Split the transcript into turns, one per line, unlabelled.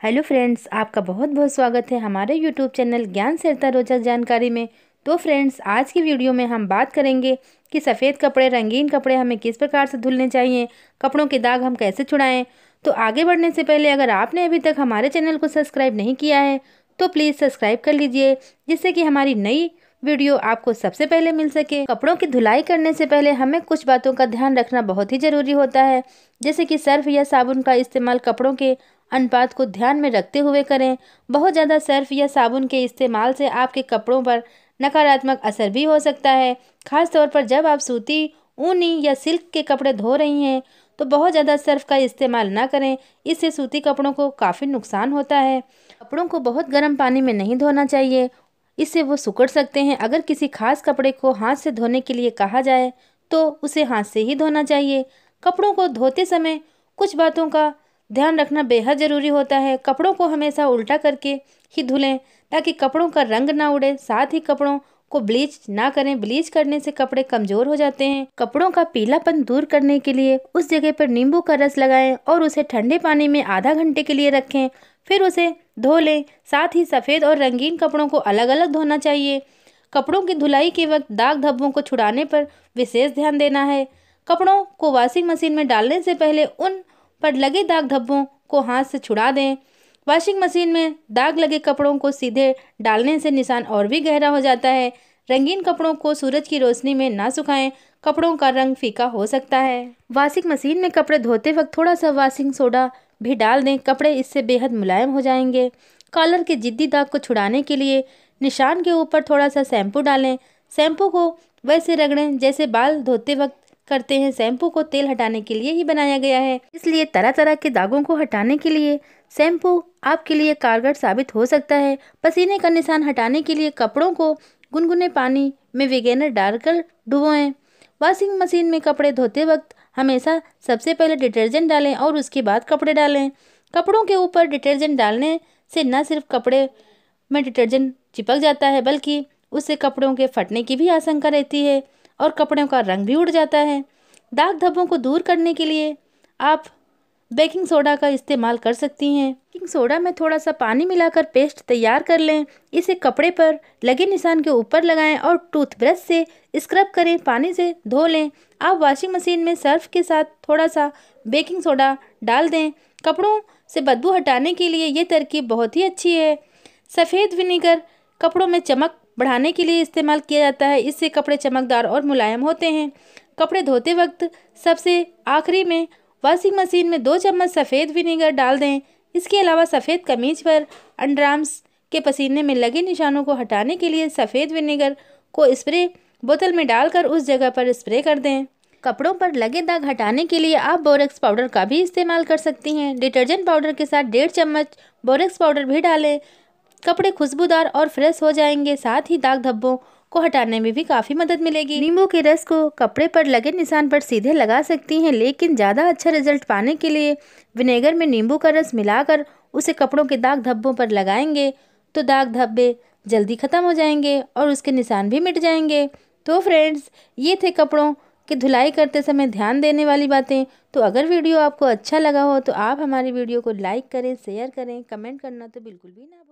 Hello friends, आपका बहुत बहुत स्वागत है हमारे यूट्यूब चैनल ज्ञान सरता रोचक जानकारी में। तो फ्रेंड्स, आज की वीडियो में हम बात करेंगे कि सफ़ेद कपड़े, रंगीन कपड़े हमें किस प्रकार से धुलने चाहिए, कपड़ों के दाग हम कैसे छुड़ाएँ। तो आगे बढ़ने से पहले अगर आपने अभी तक हमारे चैनल को सब्सक्राइब नहीं किया है तो प्लीज़ सब्सक्राइब कर लीजिए, जिससे कि हमारी नई वीडियो आपको सबसे पहले मिल सके। कपड़ों की धुलाई करने से पहले हमें कुछ बातों का ध्यान रखना बहुत ही ज़रूरी होता है, जैसे कि सर्फ या साबुन का इस्तेमाल कपड़ों के अनुपात को ध्यान में रखते हुए करें। बहुत ज़्यादा सर्फ या साबुन के इस्तेमाल से आपके कपड़ों पर नकारात्मक असर भी हो सकता है। खास तौर पर जब आप सूती, ऊनी या सिल्क के कपड़े धो रही हैं तो बहुत ज़्यादा सर्फ का इस्तेमाल ना करें। इससे सूती कपड़ों को काफ़ी नुकसान होता है। कपड़ों को बहुत गर्म पानी में नहीं धोना चाहिए। इससे वो सुकड़ सकते हैं। अगर किसी खास कपड़े को हाथ से धोने के लिए कहा जाए तो उसे हाथ से ही धोना चाहिए। कपड़ों को धोते समय कुछ बातों का ध्यान रखना बेहद ज़रूरी होता है। कपड़ों को हमेशा उल्टा करके ही धुलें, ताकि कपड़ों का रंग ना उड़े। साथ ही कपड़ों को ब्लीच ना करें। ब्लीच करने से कपड़े कमज़ोर हो जाते हैं। कपड़ों का पीलापन दूर करने के लिए उस जगह पर नींबू का रस लगाएँ और उसे ठंडे पानी में आधा घंटे के लिए रखें। फिर उसे धो लें। साथ ही सफ़ेद और रंगीन कपड़ों को अलग अलग धोना चाहिए। कपड़ों की धुलाई के वक्त दाग धब्बों को छुड़ाने पर विशेष ध्यान देना है। कपड़ों को वॉशिंग मशीन में डालने से पहले उन पर लगे दाग धब्बों को हाथ से छुड़ा दें। वॉशिंग मशीन में दाग लगे कपड़ों को सीधे डालने से निशान और भी गहरा हो जाता है। रंगीन कपड़ों को सूरज की रोशनी में ना सुखाएँ, कपड़ों का रंग फीका हो सकता है। वॉशिंग मशीन में कपड़े धोते वक्त थोड़ा सा वॉशिंग सोडा भी डाल दें, कपड़े इससे बेहद मुलायम हो जाएँगे। कॉलर के जिद्दी दाग को छुड़ाने के लिए निशान के ऊपर थोड़ा सा शैम्पू डालें। शैम्पू को वैसे रगड़ें जैसे बाल धोते वक्त करते हैं शैम्पू को तेल हटाने के लिए ही बनाया गया है। इसलिए तरह तरह के दागों को हटाने के लिए शैम्पू आपके लिए कारगर साबित हो सकता है। पसीने का निशान हटाने के लिए कपड़ों को गुनगुने पानी में विगेनर डालकर डुबोएँ वॉशिंग मशीन में कपड़े धोते वक्त हमेशा सबसे पहले डिटर्जेंट डालें और उसके बाद कपड़े डालें। कपड़ों के ऊपर डिटर्जेंट डालने से न सिर्फ़ कपड़े में डिटर्जेंट चिपक जाता है, बल्कि उससे कपड़ों के फटने की भी आशंका रहती है। और कपड़ों का रंग भी उड़ जाता है। दाग धब्बों को दूर करने के लिए आप बेकिंग सोडा का इस्तेमाल कर सकती हैं। बेकिंग सोडा में थोड़ा सा पानी मिलाकर पेस्ट तैयार कर लें। इसे कपड़े पर लगे निशान के ऊपर लगाएँ और टूथब्रश से स्क्रब करें, पानी से धो लें। आप वॉशिंग मशीन में सर्फ के साथ थोड़ा सा बेकिंग सोडा डाल दें। कपड़ों से बदबू हटाने के लिए ये तरकीब बहुत ही अच्छी है। सफ़ेद विनीगर कपड़ों में चमक बढ़ाने के लिए इस्तेमाल किया जाता है। इससे कपड़े चमकदार और मुलायम होते हैं। कपड़े धोते वक्त सबसे आखिरी में वॉशिंग मशीन में दो चम्मच सफ़ेद विनेगर डाल दें। इसके अलावा सफ़ेद कमीज पर अंडराम्स के पसीने में लगे निशानों को हटाने के लिए सफ़ेद विनेगर को स्प्रे बोतल में डालकर उस जगह पर स्प्रे कर दें। कपड़ों पर लगे दाग हटाने के लिए आप बोरेक्स पाउडर का भी इस्तेमाल कर सकती हैं। डिटर्जेंट पाउडर के साथ डेढ़ चम्मच बोरेक्स पाउडर भी डालें। कपड़े खुशबूदार और फ्रेश हो जाएँगे, साथ ही दाग धब्बों को हटाने में भी काफ़ी मदद मिलेगी। नींबू के रस को कपड़े पर लगे निशान पर सीधे लगा सकती हैं, लेकिन ज़्यादा अच्छा रिज़ल्ट पाने के लिए विनेगर में नींबू का रस मिलाकर उसे कपड़ों के दाग धब्बों पर लगाएँगे तो दाग धब्बे जल्दी ख़त्म हो जाएँगे और उसके निशान भी मिट जाएँगे। तो फ्रेंड्स, ये थे कपड़ों की धुलाई करते समय ध्यान देने वाली बातें। तो अगर वीडियो आपको अच्छा लगा हो तो आप हमारी वीडियो को लाइक करें, शेयर करें, कमेंट करना तो बिल्कुल भी ना